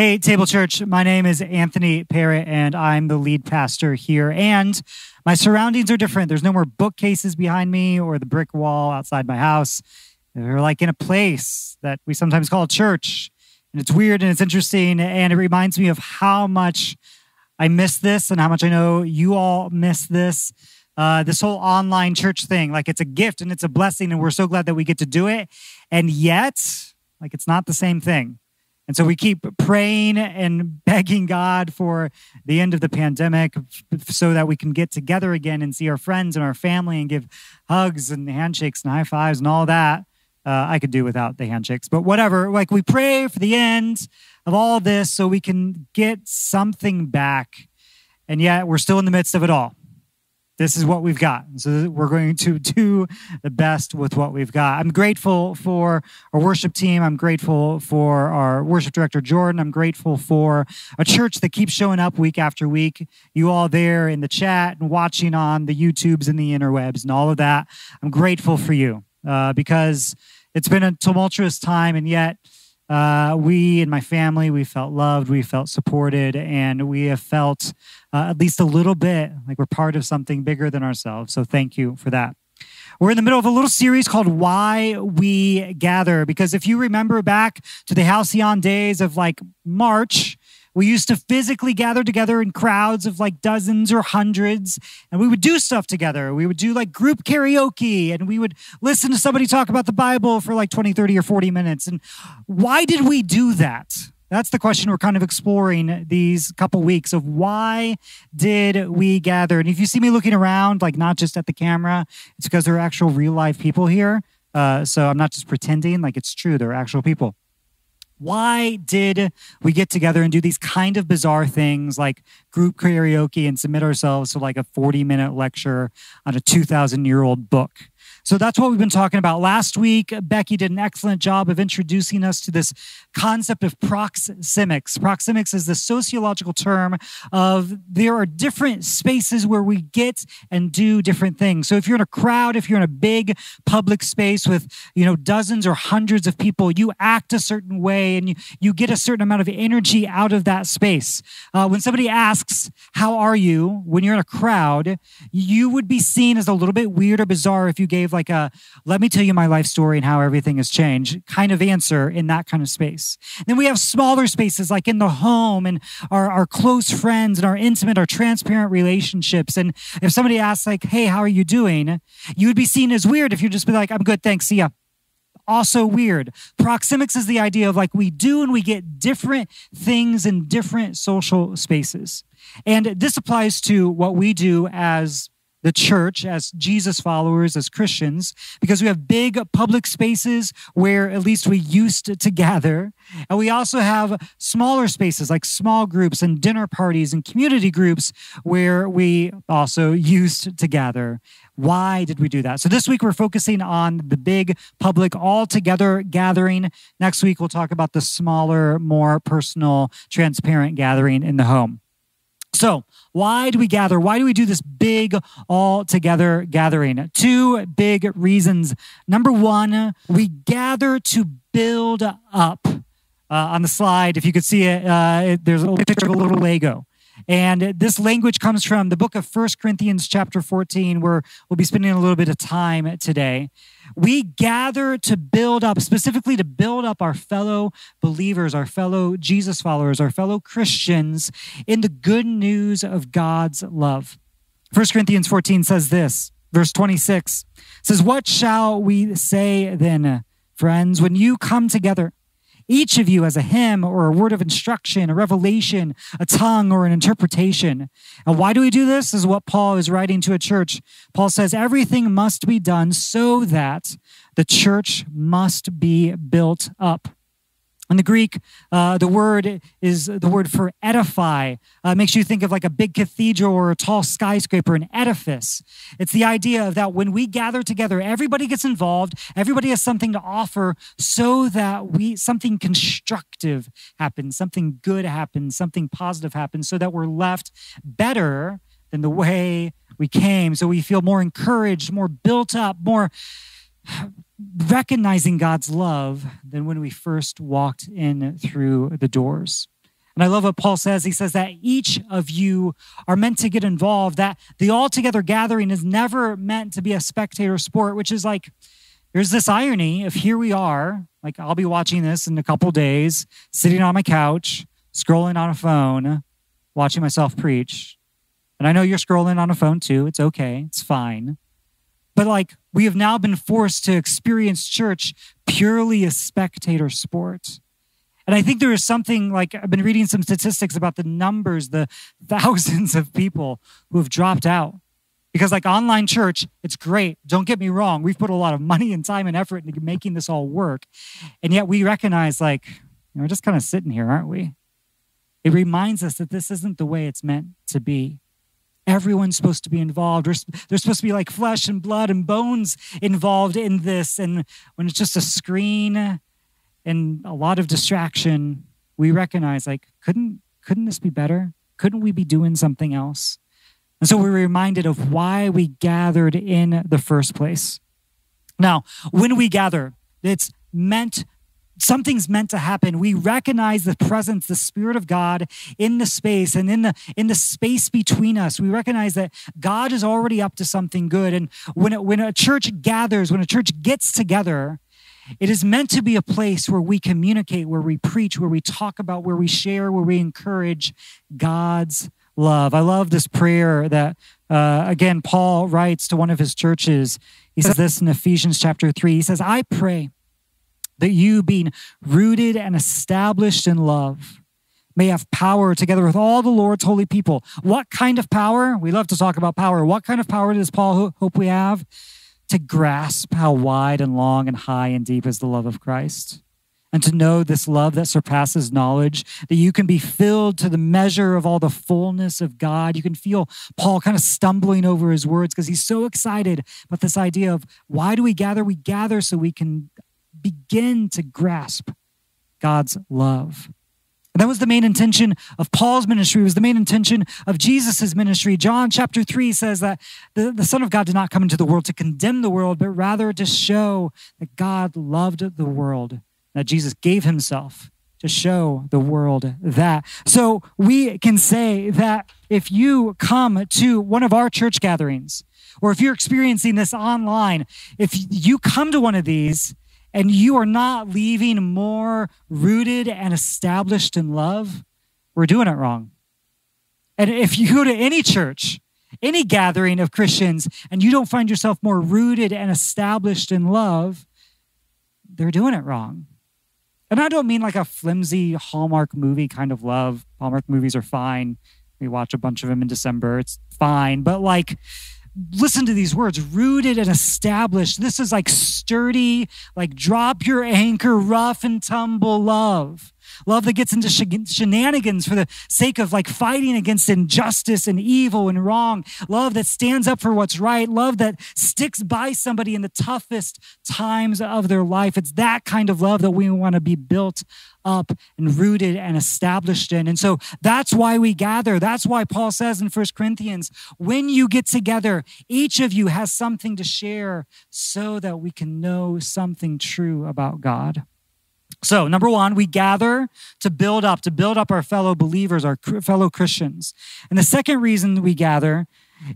Hey, Table Church, my name is Anthony Parrott, and I'm the lead pastor here. And my surroundings are different. There's no more bookcases behind me or the brick wall outside my house. We're like in a place that we sometimes call church. And it's weird and it's interesting. And it reminds me of how much I miss this and how much I know you all miss this. Uh, this whole online church thing, like it's a gift and it's a blessing, and we're so glad that we get to do it. And yet, like it's not the same thing. And so we keep praying and begging God for the end of the pandemic so that we can get together again and see our friends and our family and give hugs and handshakes and high fives and all that. Uh, I could do without the handshakes, but whatever. Like we pray for the end of all this so we can get something back. And yet we're still in the midst of it all this is what we've got. So we're going to do the best with what we've got. I'm grateful for our worship team. I'm grateful for our worship director, Jordan. I'm grateful for a church that keeps showing up week after week. You all there in the chat and watching on the YouTubes and the interwebs and all of that. I'm grateful for you uh, because it's been a tumultuous time and yet uh, we and my family, we felt loved, we felt supported, and we have felt uh, at least a little bit like we're part of something bigger than ourselves. So thank you for that. We're in the middle of a little series called Why We Gather, because if you remember back to the Halcyon days of like March, we used to physically gather together in crowds of like dozens or hundreds, and we would do stuff together. We would do like group karaoke, and we would listen to somebody talk about the Bible for like 20, 30, or 40 minutes. And why did we do that? That's the question we're kind of exploring these couple weeks of why did we gather? And if you see me looking around, like not just at the camera, it's because there are actual real life people here. Uh, so I'm not just pretending, like it's true, there are actual people why did we get together and do these kind of bizarre things like group karaoke and submit ourselves to like a 40 minute lecture on a 2000 year old book so that's what we've been talking about. Last week, Becky did an excellent job of introducing us to this concept of proxemics. Proxemics is the sociological term of there are different spaces where we get and do different things. So if you're in a crowd, if you're in a big public space with, you know, dozens or hundreds of people, you act a certain way and you, you get a certain amount of energy out of that space. Uh, when somebody asks, how are you? When you're in a crowd, you would be seen as a little bit weird or bizarre if you gave gave like a let me tell you my life story and how everything has changed kind of answer in that kind of space. Then we have smaller spaces like in the home and our, our close friends and our intimate, our transparent relationships. And if somebody asks like, hey, how are you doing? You would be seen as weird if you just be like, I'm good, thanks, see ya also weird. Proxemics is the idea of like we do and we get different things in different social spaces. And this applies to what we do as the church as Jesus followers, as Christians, because we have big public spaces where at least we used to gather. And we also have smaller spaces like small groups and dinner parties and community groups where we also used to gather. Why did we do that? So this week we're focusing on the big public all together gathering. Next week we'll talk about the smaller, more personal, transparent gathering in the home. So, why do we gather? Why do we do this big all together gathering? Two big reasons. Number one, we gather to build up. Uh, on the slide, if you could see it, uh, it, there's a picture of a little Lego. And this language comes from the book of First Corinthians, chapter 14, where we'll be spending a little bit of time today. We gather to build up, specifically to build up our fellow believers, our fellow Jesus followers, our fellow Christians in the good news of God's love. 1 Corinthians 14 says this, verse 26 says, What shall we say then, friends, when you come together? Each of you has a hymn or a word of instruction, a revelation, a tongue, or an interpretation. And why do we do this? Is what Paul is writing to a church. Paul says everything must be done so that the church must be built up. In the Greek, uh, the word is the word for edify. Uh, makes you think of like a big cathedral or a tall skyscraper, an edifice. It's the idea of that when we gather together, everybody gets involved, everybody has something to offer, so that we something constructive happens, something good happens, something positive happens, so that we're left better than the way we came. So we feel more encouraged, more built up, more recognizing God's love than when we first walked in through the doors. And I love what Paul says. He says that each of you are meant to get involved, that the all together gathering is never meant to be a spectator sport, which is like, there's this irony of here we are, like I'll be watching this in a couple days, sitting on my couch, scrolling on a phone, watching myself preach. And I know you're scrolling on a phone too. It's okay, it's fine. But like, we have now been forced to experience church purely a spectator sport. And I think there is something like I've been reading some statistics about the numbers, the thousands of people who have dropped out. Because, like online church, it's great. Don't get me wrong. We've put a lot of money and time and effort into making this all work. And yet we recognize, like, you know, we're just kind of sitting here, aren't we? It reminds us that this isn't the way it's meant to be. Everyone's supposed to be involved. There's, supposed to be like flesh and blood and bones involved in this. And when it's just a screen and a lot of distraction, we recognize like, couldn't couldn't this be better? Couldn't we be doing something else? And so we're reminded of why we gathered in the first place. Now, when we gather, it's meant something's meant to happen. We recognize the presence the spirit of god in the space and in the in the space between us. We recognize that god is already up to something good. And when it, when a church gathers when a church gets together it is meant to be a place where we communicate where we preach where we talk about where we share where we encourage god's love. I love this prayer that uh, again paul writes to one of his churches. He says this in ephesians chapter 3 he says i pray that you, being rooted and established in love, may have power together with all the Lord's holy people. What kind of power? We love to talk about power. What kind of power does Paul hope we have? To grasp how wide and long and high and deep is the love of Christ. And to know this love that surpasses knowledge, that you can be filled to the measure of all the fullness of God. You can feel Paul kind of stumbling over his words because he's so excited about this idea of why do we gather? We gather so we can begin to grasp God's love. And that was the main intention of Paul's ministry, was the main intention of Jesus' ministry. John chapter 3 says that the, the Son of God did not come into the world to condemn the world, but rather to show that God loved the world, that Jesus gave himself to show the world that. So we can say that if you come to one of our church gatherings, or if you're experiencing this online, if you come to one of these and you are not leaving more rooted and established in love, we're doing it wrong. And if you go to any church, any gathering of Christians, and you don't find yourself more rooted and established in love, they're doing it wrong. And I don't mean like a flimsy Hallmark movie kind of love. Hallmark movies are fine. We watch a bunch of them in December. It's fine. But like, listen to these words rooted and established. This is like sturdy, like drop your anchor, rough and tumble love. Love that gets into shenanigans for the sake of like fighting against injustice and evil and wrong. Love that stands up for what's right. Love that sticks by somebody in the toughest times of their life. It's that kind of love that we want to be built up and rooted and established in. And so that's why we gather. That's why Paul says in First Corinthians, when you get together, each of you has something to share so that we can know something true about God. So, number one, we gather to build up, to build up our fellow believers, our fellow Christians. And the second reason we gather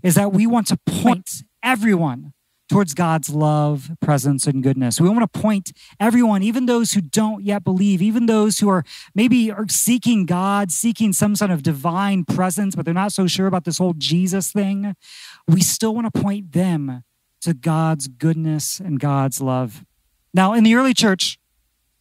is that we want to point everyone towards God's love, presence, and goodness. We want to point everyone, even those who don't yet believe, even those who are maybe are seeking God, seeking some sort of divine presence, but they're not so sure about this whole Jesus thing. We still want to point them to God's goodness and God's love. Now, in the early church,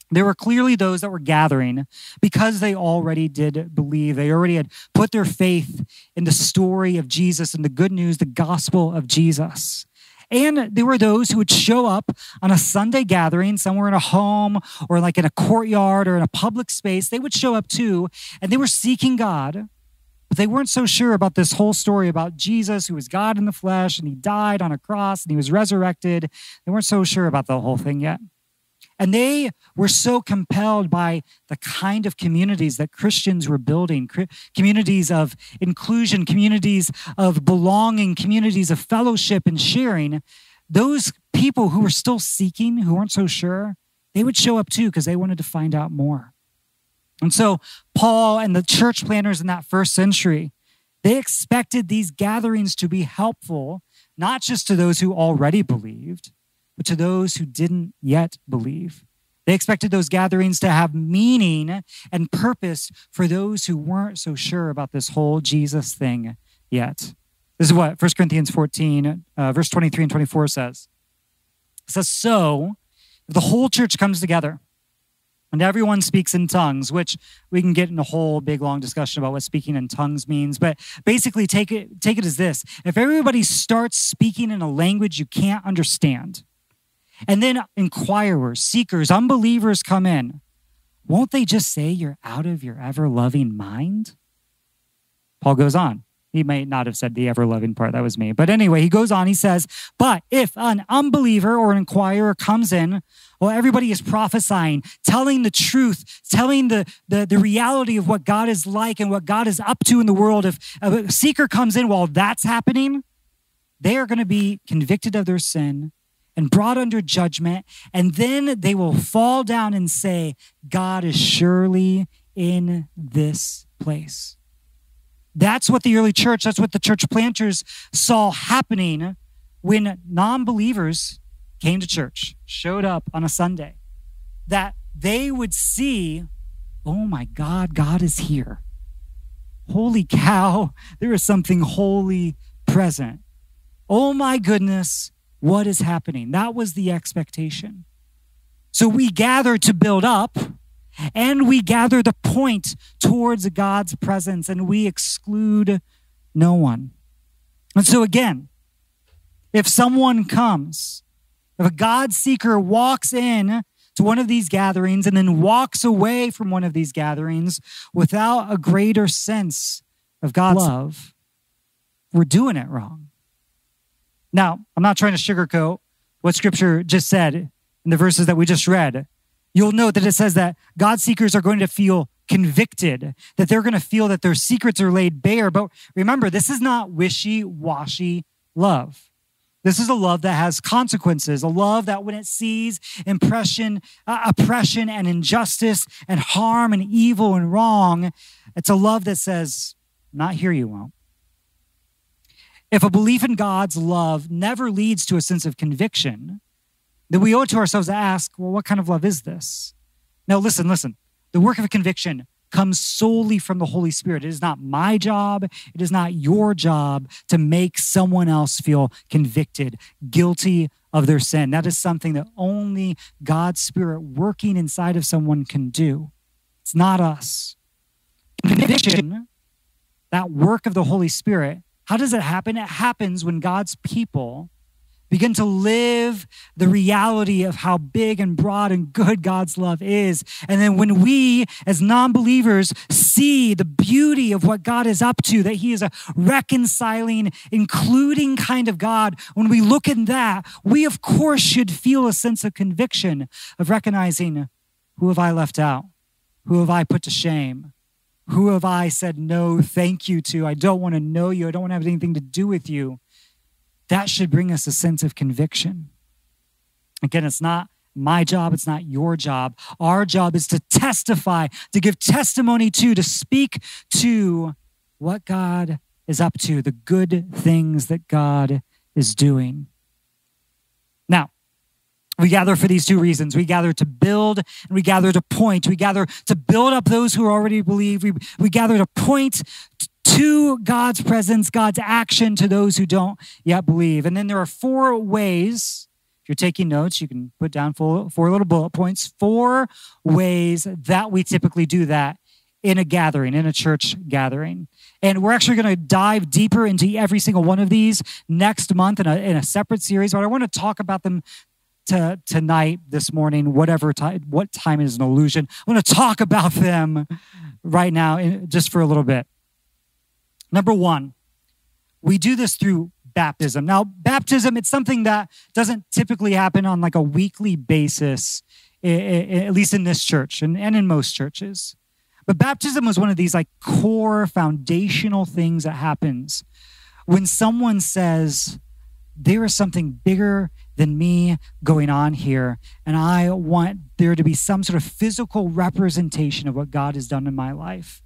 there were clearly those that were gathering because they already did believe. They already had put their faith in the story of Jesus and the good news, the gospel of Jesus. And there were those who would show up on a Sunday gathering, somewhere in a home or like in a courtyard or in a public space. They would show up too, and they were seeking God, but they weren't so sure about this whole story about Jesus, who was God in the flesh, and he died on a cross and he was resurrected. They weren't so sure about the whole thing yet. And they were so compelled by the kind of communities that Christians were building communities of inclusion, communities of belonging, communities of fellowship and sharing. Those people who were still seeking, who weren't so sure, they would show up too because they wanted to find out more. And so, Paul and the church planners in that first century, they expected these gatherings to be helpful, not just to those who already believed, but to those who didn't yet believe. They expected those gatherings to have meaning and purpose for those who weren't so sure about this whole Jesus thing yet. This is what 1 Corinthians 14, uh, verse 23 and 24 says. It says, So, the whole church comes together and everyone speaks in tongues, which we can get in a whole big long discussion about what speaking in tongues means. But basically, take it, take it as this if everybody starts speaking in a language you can't understand, and then inquirers, seekers, unbelievers come in, won't they just say you're out of your ever loving mind? Paul goes on. He may not have said the ever loving part. That was me. But anyway, he goes on. He says, But if an unbeliever or an inquirer comes in, well, everybody is prophesying, telling the truth, telling the, the, the reality of what God is like and what God is up to in the world. If a seeker comes in while that's happening, they are going to be convicted of their sin and brought under judgment. And then they will fall down and say, God is surely in this place. That's what the early church, that's what the church planters saw happening when non believers came to church, showed up on a Sunday, that they would see, oh my God, God is here. Holy cow, there is something holy present. Oh my goodness, what is happening? That was the expectation. So we gather to build up and we gather to point towards God's presence and we exclude no one. And so, again, if someone comes, if a God seeker walks in to one of these gatherings and then walks away from one of these gatherings without a greater sense of God's love, we're doing it wrong. Now, I'm not trying to sugarcoat what scripture just said in the verses that we just read you'll note that it says that God seekers are going to feel convicted, that they're going to feel that their secrets are laid bare. But remember, this is not wishy washy love. This is a love that has consequences, a love that when it sees impression, uh, oppression and injustice and harm and evil and wrong, it's a love that says, not here you won't. If a belief in God's love never leads to a sense of conviction, then we owe it to ourselves to ask, well, what kind of love is this? Now, listen, listen. The work of conviction comes solely from the Holy Spirit. It is not my job, it is not your job to make someone else feel convicted, guilty of their sin. That is something that only God's Spirit working inside of someone can do. It's not us. Conviction, that work of the Holy Spirit, how does it happen? It happens when God's people begin to live the reality of how big and broad and good God's love is. And then when we, as non believers, see the beauty of what God is up to, that He is a reconciling, including kind of God, when we look at that, we of course should feel a sense of conviction of recognizing who have I left out? Who have I put to shame? Who have I said no, thank you to? I don't want to know you. I don't want to have anything to do with you that should bring us a sense of conviction. Again, it's not my job, it's not your job. Our job is to testify, to give testimony to, to speak to what God is up to, the good things that God is doing. We gather for these two reasons. We gather to build and we gather to point. We gather to build up those who already believe. We, we gather to point to God's presence, God's action to those who don't yet believe. And then there are four ways. If you're taking notes, you can put down four, four little bullet points. Four ways that we typically do that in a gathering, in a church gathering. And we're actually going to dive deeper into every single one of these next month in a, in a separate series, but I want to talk about them to tonight, this morning, whatever time, what time is an illusion. I want to talk about them right now, just for a little bit. Number one, we do this through baptism. Now, baptism, it's something that doesn't typically happen on like a weekly basis, at least in this church and, and in most churches. But baptism was one of these like core foundational things that happens when someone says, there is something bigger than me going on here. And I want there to be some sort of physical representation of what God has done in my life.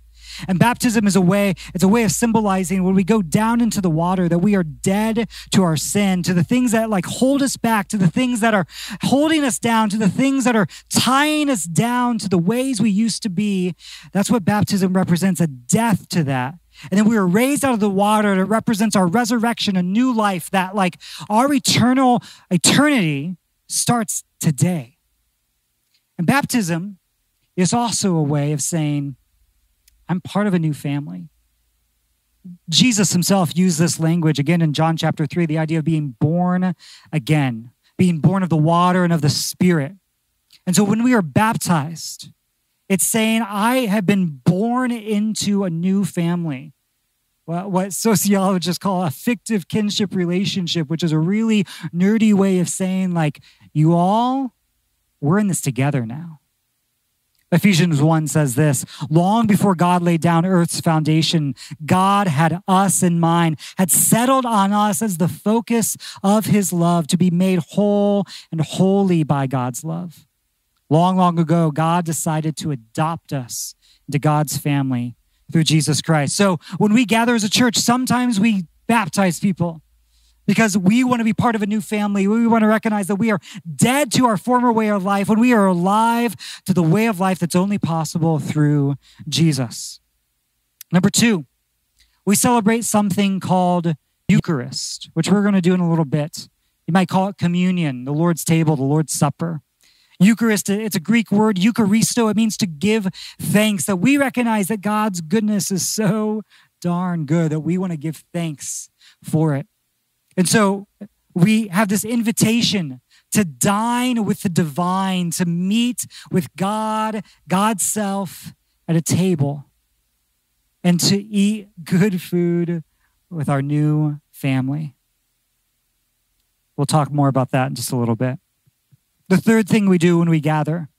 And baptism is a way, it's a way of symbolizing when we go down into the water that we are dead to our sin, to the things that like hold us back, to the things that are holding us down, to the things that are tying us down to the ways we used to be. That's what baptism represents a death to that. And then we were raised out of the water. It represents our resurrection, a new life that, like, our eternal eternity starts today. And baptism is also a way of saying, I'm part of a new family. Jesus himself used this language again in John chapter 3, the idea of being born again, being born of the water and of the Spirit. And so when we are baptized, it's saying, I have been born into a new family. What sociologists call a fictive kinship relationship, which is a really nerdy way of saying, like, you all, we're in this together now. Ephesians 1 says this Long before God laid down earth's foundation, God had us in mind, had settled on us as the focus of his love to be made whole and holy by God's love. Long, long ago, God decided to adopt us into God's family through Jesus Christ. So when we gather as a church, sometimes we baptize people because we want to be part of a new family. We want to recognize that we are dead to our former way of life when we are alive to the way of life that's only possible through Jesus. Number two, we celebrate something called Eucharist, which we're going to do in a little bit. You might call it communion, the Lord's table, the Lord's supper. Eucharist, it's a Greek word, Eucharisto. It means to give thanks, that we recognize that God's goodness is so darn good that we want to give thanks for it. And so we have this invitation to dine with the divine, to meet with God, God's self at a table, and to eat good food with our new family. We'll talk more about that in just a little bit. The third thing we do when we gather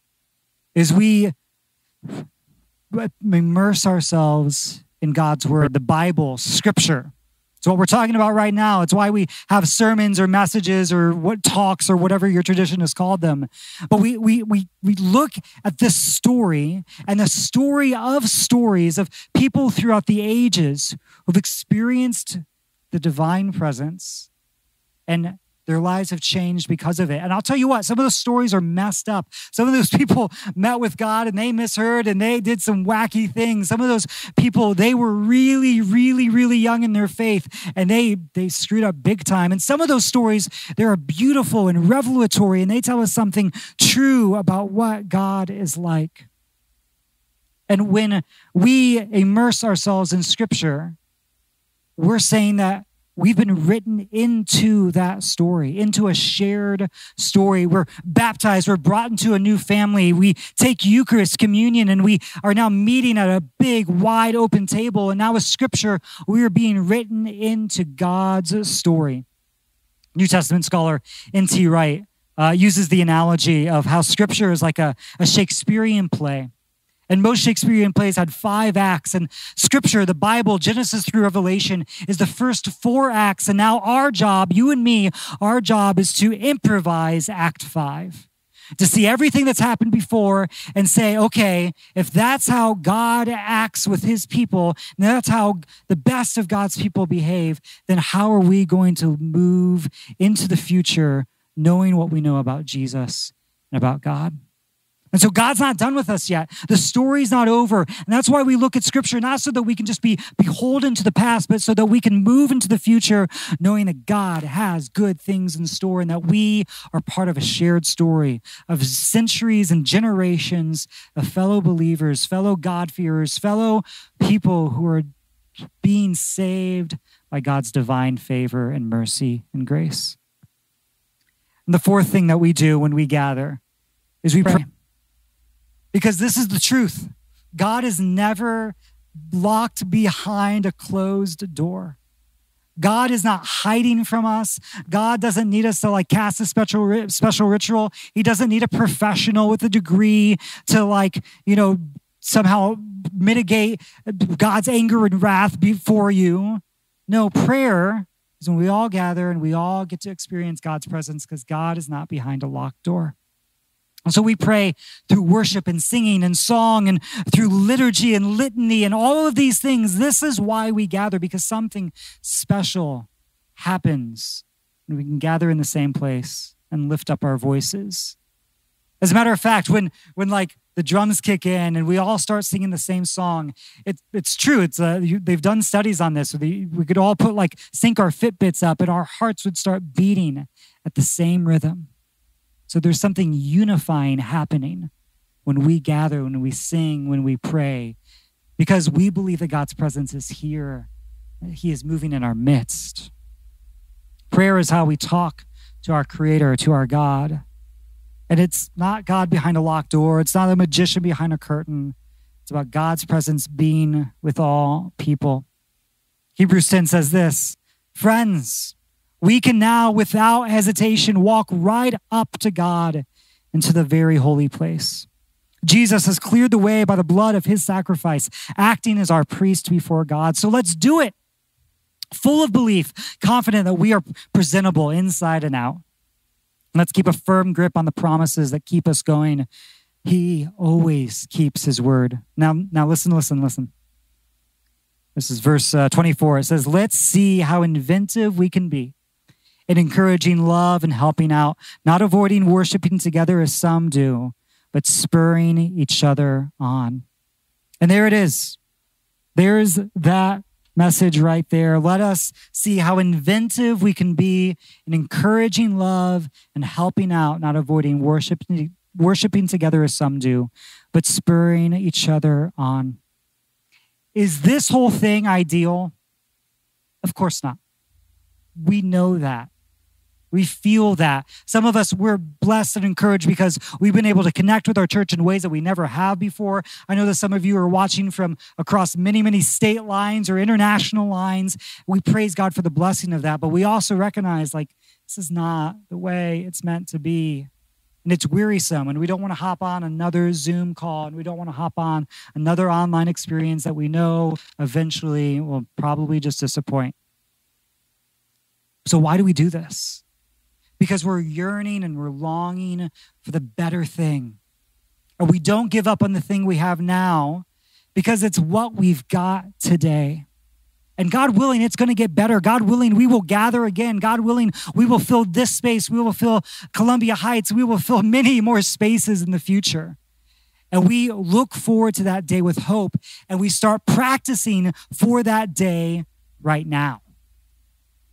is we immerse ourselves in God's word, the Bible, scripture. It's what we're talking about right now. It's why we have sermons or messages or what talks or whatever your tradition has called them. But we we we we look at this story and the story of stories of people throughout the ages who've experienced the divine presence and their lives have changed because of it. And I'll tell you what, some of the stories are messed up. Some of those people met with God and they misheard and they did some wacky things. Some of those people, they were really, really, really young in their faith and they they screwed up big time. And some of those stories, they are beautiful and revelatory and they tell us something true about what God is like. And when we immerse ourselves in scripture, we're saying that We've been written into that story, into a shared story. We're baptized, we're brought into a new family. We take Eucharist, communion, and we are now meeting at a big, wide open table. And now with scripture, we are being written into God's story. New Testament scholar N.T. Wright uh, uses the analogy of how scripture is like a, a Shakespearean play. And most Shakespearean plays had five acts. And scripture, the Bible, Genesis through Revelation, is the first four acts. And now our job, you and me, our job is to improvise Act five. To see everything that's happened before and say, okay, if that's how God acts with his people, and that's how the best of God's people behave, then how are we going to move into the future knowing what we know about Jesus and about God? And so God's not done with us yet. The story's not over. And that's why we look at scripture, not so that we can just be beholden to the past, but so that we can move into the future knowing that God has good things in store and that we are part of a shared story of centuries and generations of fellow believers, fellow God-fearers, fellow people who are being saved by God's divine favor and mercy and grace. And the fourth thing that we do when we gather is we pray. Because this is the truth God is never locked behind a closed door. God is not hiding from us. God doesn't need us to like cast a special special ritual. He doesn't need a professional with a degree to like, you know, somehow mitigate God's anger and wrath before you. No, prayer is when we all gather and we all get to experience God's presence because God is not behind a locked door. And so we pray through worship and singing and song and through liturgy and litany and all of these things. This is why we gather because something special happens when we can gather in the same place and lift up our voices. As a matter of fact, when when like the drums kick in and we all start singing the same song, it, it's true. It's uh, you, they've done studies on this. So we could all put like sync our Fitbits up, and our hearts would start beating at the same rhythm. So there's something unifying happening when we gather, when we sing, when we pray, because we believe that God's presence is here. He is moving in our midst. Prayer is how we talk to our Creator, to our God. And it's not God behind a locked door, it's not a magician behind a curtain. It's about God's presence being with all people. Hebrews 10 says this Friends, we can now, without hesitation, walk right up to God into the very holy place. Jesus has cleared the way by the blood of his sacrifice, acting as our priest before God. So let's do it. Full of belief, confident that we are presentable inside and out. Let's keep a firm grip on the promises that keep us going. He always keeps his word. Now, now listen, listen, listen. This is verse uh, 24. It says, Let's see how inventive we can be in encouraging love and helping out, not avoiding worshiping together as some do, but spurring each other on. And there it is. There's that message right there. Let us see how inventive we can be in encouraging love and helping out, not avoiding worshiping, worshiping together as some do, but spurring each other on. Is this whole thing ideal? Of course not. We know that. We feel that. Some of us, we're blessed and encouraged because we've been able to connect with our church in ways that we never have before. I know that some of you are watching from across many, many state lines or international lines. We praise God for the blessing of that, but we also recognize like this is not the way it's meant to be. And it's wearisome, and we don't want to hop on another Zoom call, and we don't want to hop on another online experience that we know eventually will probably just disappoint. So, why do we do this? Because we're yearning and we're longing for the better thing. Or we don't give up on the thing we have now because it's what we've got today. And God willing, it's going to get better. God willing, we will gather again. God willing, we will fill this space. We will fill Columbia Heights. We will fill many more spaces in the future. And we look forward to that day with hope and we start practicing for that day right now.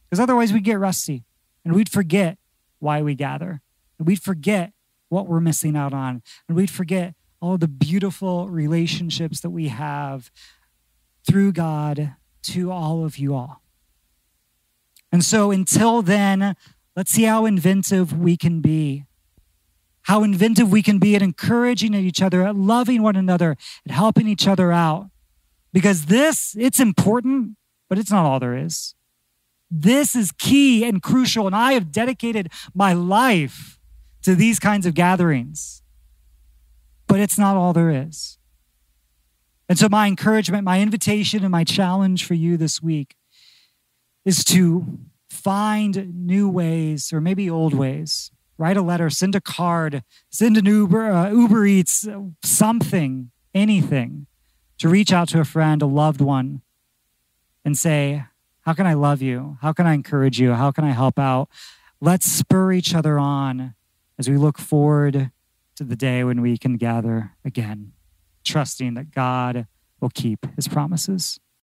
Because otherwise, we get rusty and we'd forget why we gather. And we'd forget what we're missing out on. And we'd forget all the beautiful relationships that we have through God to all of you all. And so until then, let's see how inventive we can be. How inventive we can be at encouraging each other, at loving one another, at helping each other out. Because this, it's important, but it's not all there is. This is key and crucial. And I have dedicated my life to these kinds of gatherings. But it's not all there is. And so, my encouragement, my invitation, and my challenge for you this week is to find new ways or maybe old ways. Write a letter, send a card, send an Uber, uh, Uber Eats, something, anything to reach out to a friend, a loved one, and say, how can I love you? How can I encourage you? How can I help out? Let's spur each other on as we look forward to the day when we can gather again, trusting that God will keep his promises.